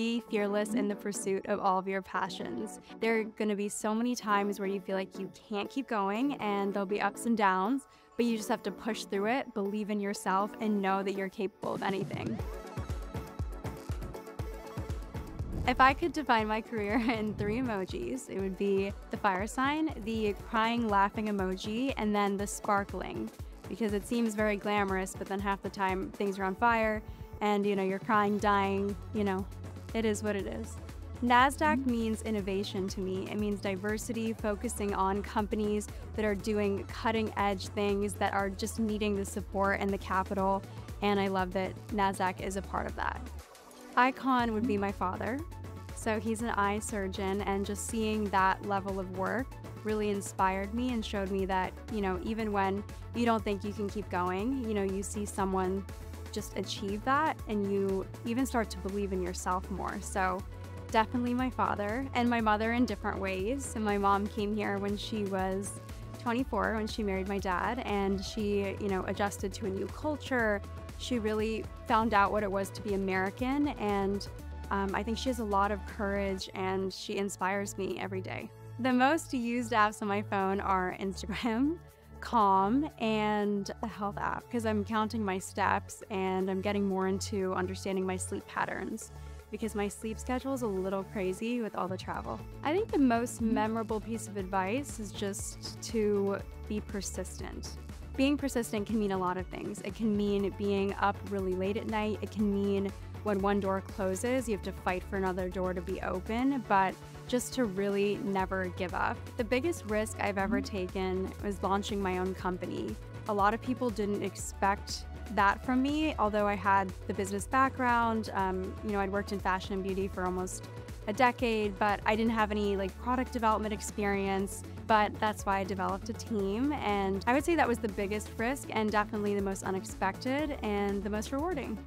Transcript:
Be fearless in the pursuit of all of your passions. There are going to be so many times where you feel like you can't keep going, and there'll be ups and downs, but you just have to push through it, believe in yourself, and know that you're capable of anything. If I could define my career in three emojis, it would be the fire sign, the crying, laughing emoji, and then the sparkling. Because it seems very glamorous, but then half the time things are on fire and you know you're crying, dying, you know, it is what it is. NASDAQ means innovation to me. It means diversity, focusing on companies that are doing cutting edge things that are just needing the support and the capital. And I love that NASDAQ is a part of that. Icon would be my father. So he's an eye surgeon, and just seeing that level of work really inspired me and showed me that, you know, even when you don't think you can keep going, you know, you see someone just achieve that and you even start to believe in yourself more. So, definitely my father and my mother in different ways. And my mom came here when she was 24 when she married my dad and she, you know, adjusted to a new culture. She really found out what it was to be American and um, I think she has a lot of courage and she inspires me every day. The most used apps on my phone are Instagram, Calm, and a health app because I'm counting my steps and I'm getting more into understanding my sleep patterns because my sleep schedule is a little crazy with all the travel. I think the most mm-hmm. memorable piece of advice is just to be persistent. Being persistent can mean a lot of things. It can mean being up really late at night, it can mean when one door closes, you have to fight for another door to be open, but just to really never give up. The biggest risk I've ever taken was launching my own company. A lot of people didn't expect that from me, although I had the business background. Um, you know, I'd worked in fashion and beauty for almost a decade, but I didn't have any like product development experience. But that's why I developed a team. And I would say that was the biggest risk and definitely the most unexpected and the most rewarding.